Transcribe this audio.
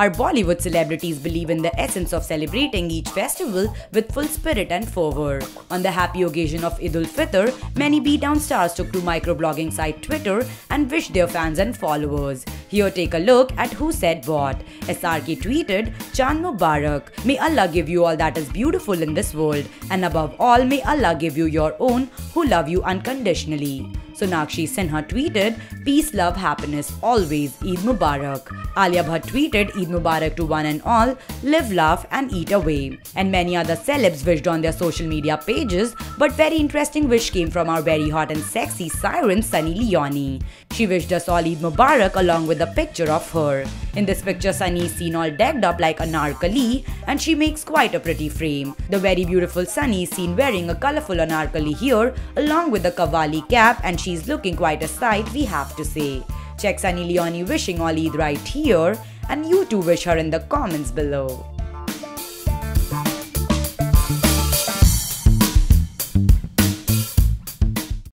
Our Bollywood celebrities believe in the essence of celebrating each festival with full spirit and fervor. On the happy occasion of Eid ul-Fitr, many B-town stars took to microblogging site Twitter and wished their fans and followers. Here take a look at who said what. SRK tweeted, Chand Mubarak, may Allah give you all that is beautiful in this world and above all may Allah give you your own who love you unconditionally. Sonakshi Sinha tweeted, Peace, love, happiness, always, Eid Mubarak. Alia Bhatt tweeted, Eid Mubarak to one and all, live, laugh, and eat away. And many other celebs wished on their social media pages, but very interesting wish came from our very hot and sexy siren Sunny Leone. She wished us all Eid Mubarak along with a picture of her. In this picture, Sunny is seen all decked up like Anarkali and she makes quite a pretty frame. The very beautiful Sunny is seen wearing a colorful Anarkali here along with a qawwali cap she's looking quite a sight we have to say. Check Sunny Leone wishing all Eid right here and you too wish her in the comments below.